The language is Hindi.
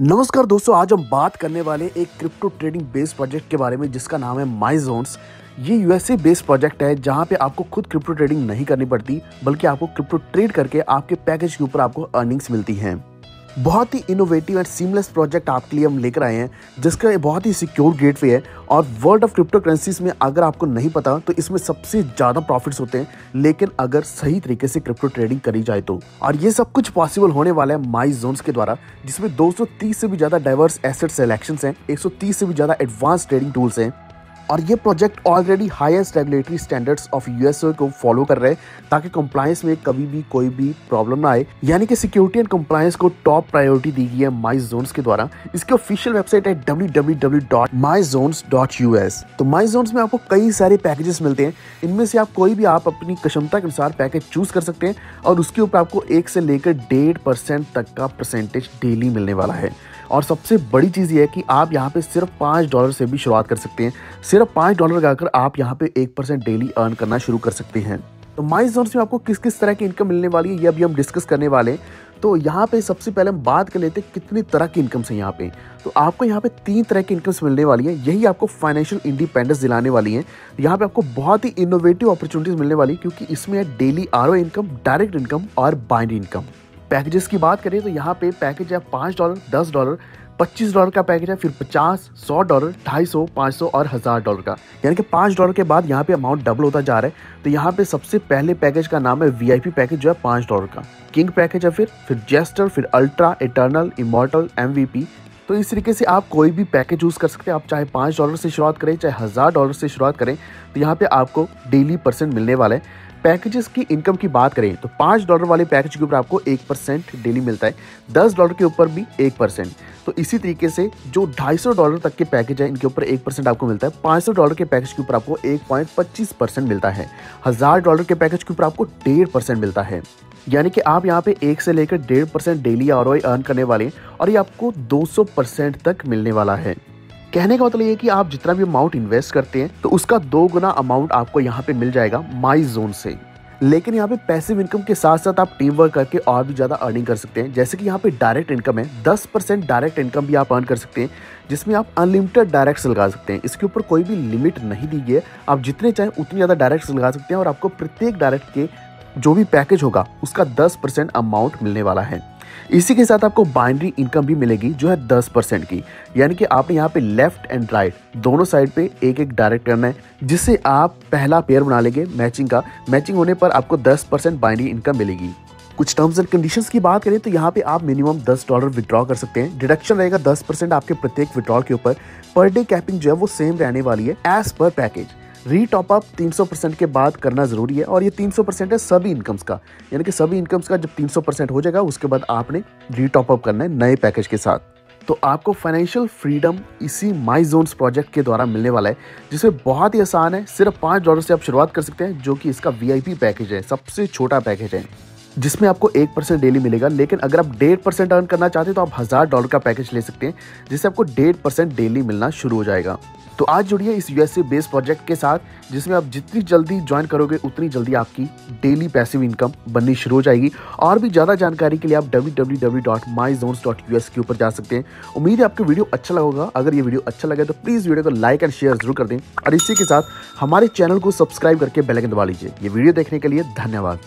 नमस्कार दोस्तों, आज हम बात करने वाले एक क्रिप्टो ट्रेडिंग बेस्ड प्रोजेक्ट के बारे में, जिसका नाम है माई जोन्स ये यूएसए बेस्ड प्रोजेक्ट है, जहाँ पे आपको खुद क्रिप्टो ट्रेडिंग नहीं करनी पड़ती, बल्कि आपको क्रिप्टो ट्रेड करके आपके पैकेज के ऊपर आपको अर्निंग्स मिलती हैं। बहुत ही इनोवेटिव एंड सीमलेस प्रोजेक्ट आपके लिए हम लेकर आए हैं, जिसका बहुत ही सिक्योर गेटवे है और वर्ल्ड ऑफ़ क्रिप्टो करेंसीज में अगर आपको नहीं पता तो इसमें सबसे ज़्यादा प्रॉफिट्स होते हैं, लेकिन अगर सही तरीके से क्रिप्टो ट्रेडिंग करी जाए तो। और ये सब कुछ पॉसिबल होने वाला है माई जोन्स के द्वारा, जिसमें 230 से भी ज़्यादा डाइवर्स एसेट सेलेक्शन हैं 130 से भी ज़्यादा एडवांस ट्रेडिंग टूल्स हैं। और ये project already highest regulatory standards of USA को फॉलो कर रहे हैं, ताकि कंप्लायंस में कभी भी कोई भी प्रॉब्लम ना आए। यानी कि सिक्योरिटी एंड कंप्लायंस को टॉप प्रायोरिटी दी गई है माई जोन्स के द्वारा। इसकी ऑफिशियल वेबसाइट है www.myzones.us तो माई जोन्स में आपको कई सारे पैकेजेस मिलते हैं। इनमें से आप कोई भी आप अपनी क्षमता के अनुसार पैकेज चूज़ कर सकते हैं, और उसके ऊपर आपको एक से लेकर डेढ़ परसेंट तक का परसेंटेज डेली मिलने वाला है। और सबसे बड़ी चीज़ ये है कि आप यहाँ पे सिर्फ़ पाँच डॉलर से भी शुरुआत कर सकते हैं। सिर्फ़ पाँच डॉलर लगाकर आप यहाँ पे एक परसेंट डेली अर्न करना शुरू कर सकते हैं। तो माई जोन में आपको किस किस तरह की इनकम मिलने वाली है, ये अभी हम डिस्कस करने वाले हैं। तो यहाँ पे सबसे पहले हम बात कर लेते हैं कितनी तरह की इनकम्स हैं यहाँ पे। तो आपको यहाँ पे तीन तरह की इनकम्स मिलने वाली है। यही आपको फाइनेंशियल इंडिपेंडेंस दिलाने वाली है। यहाँ पे आपको बहुत ही इनोवेटिव अपॉर्चुनिटीज़ मिलने वाली क्योंकि इसमें है daily ROI income direct income और बाइंड इनकम पैकेजेस की बात करें तो यहाँ पे पैकेज है पाँच डॉलर दस डॉलर पच्चीस डॉलर का पैकेज है, फिर पचास, सौ डॉलर ढाई सौ, पाँच सौ और हज़ार डॉलर का। यानी कि पाँच डॉलर के बाद यहाँ पे अमाउंट डबल होता जा रहा है। तो यहाँ पे सबसे पहले पैकेज का नाम है वीआईपी पैकेज जो है पाँच डॉलर का। किंग पैकेज है फिर फिर जेस्टर फिर अल्ट्रा इटर्नल इमोटल एम तो इस तरीके से आप कोई भी पैकेज यूज़ कर सकते हैं। आप चाहे पाँच डॉलर से शुरुआत करें, चाहे हज़ार डॉलर से शुरुआत करें तो यहाँ पे आपको डेली परसेंट मिलने वाला है। पैकेजेस की इनकम की बात करें तो पाँच डॉलर वाले पैकेज के ऊपर आपको एक परसेंट डेली मिलता है। दस डॉलर के ऊपर भी एक परसेंट तो इसी तरीके से जो ढाई सौ डॉलर तक के पैकेज है, इनके ऊपर एक परसेंट आपको मिलता है। पाँच सौ डॉलर के पैकेज के ऊपर आपको एक पॉइंट पच्चीस परसेंट मिलता है। हज़ार डॉलर के पैकेज के ऊपर आपको डेढ़ परसेंट मिलता है। यानी कि आप यहाँ पे एक से लेकर डेढ़ परसेंट डेली आर अर्न करने वाले और ये आपको दो सौ परसेंट तक मिलने वाला है। कहने का मतलब ये कि आप जितना भी अमाउंट इन्वेस्ट करते हैं तो उसका दो गुना अमाउंट आपको यहाँ पे मिल जाएगा माई जोन से। लेकिन यहाँ पे पैसिव इनकम के साथ साथ आप टीम वर्क करके और भी ज़्यादा अर्निंग कर सकते हैं। जैसे कि यहाँ पे डायरेक्ट इनकम है, दस परसेंट डायरेक्ट इनकम भी आप अर्न कर सकते हैं, जिसमें आप अनलिमिटेड डायरेक्ट लगा सकते हैं। इसके ऊपर कोई भी लिमिट नहीं दी गई है। आप जितने चाहें उतनी ज़्यादा डायरेक्ट लगा सकते हैं और आपको प्रत्येक डायरेक्ट के जो भी पैकेज होगा, उसका दस परसेंट अमाउंट मिलने वाला है। इसी के साथ आपको बाइंड्री इनकम भी मिलेगी, जो है दस परसेंट की। यानी कि आपने यहाँ पे लेफ़्ट एंड राइट दोनों साइड पे एक एक डायरेक्ट करना है, जिससे आप पहला पेयर बना लेंगे मैचिंग का। मैचिंग होने पर आपको दस परसेंट बाइंड्री इनकम मिलेगी। कुछ टर्म्स एंड कंडीशंस की बात करें तो यहाँ पे आप मिनिमम 10 डॉलर विड्रॉ कर सकते हैं। डिडक्शन रहेगा 10 परसेंट आपके प्रत्येक विड्रॉ के ऊपर। पर डे कैपिंग जो है, वो सेम रहने वाली है एज पर पैकेज री टॉप अप 300 परसेंट के बाद करना ज़रूरी है, और ये 300 परसेंट है सभी इनकम्स का। यानी कि सभी इनकम्स का जब 300 परसेंट हो जाएगा, उसके बाद आपने री टॉप अप करना है नए पैकेज के साथ। तो आपको फाइनेंशियल फ्रीडम इसी माई जोन्स प्रोजेक्ट के द्वारा मिलने वाला है जिसमें बहुत ही आसान है। सिर्फ़ पाँच डॉलर से आप शुरुआत कर सकते हैं, जो कि इसका वीआईपी पैकेज है, सबसे छोटा पैकेज है। जिसमें आपको एक परसेंट डेली मिलेगा, लेकिन अगर आप डेढ़ परसेंट अर्न करना चाहते हैं तो आप हज़ार डॉलर का पैकेज ले सकते हैं, जिससे आपको डेढ़ परसेंट डेली मिलना शुरू हो जाएगा। तो आज जुड़िए इस यूएसए बेस्ड प्रोजेक्ट के साथ, जिसमें आप जितनी जल्दी ज्वाइन करोगे, उतनी जल्दी आपकी डेली पैसिव इनकम बननी शुरू हो जाएगी। और भी ज़्यादा जानकारी के लिए आप www.myzones.us के ऊपर जा सकते हैं। उम्मीद है आपको वीडियो अच्छा लगेगा अगर ये वीडियो अच्छा लगे तो प्लीज़ वीडियो को लाइक एंड शेयर ज़रूर कर दें। और इसी के साथ, हमारे चैनल को सब्सक्राइब करके बेल आइकन दबा लीजिए। ये वीडियो देखने के लिए धन्यवाद।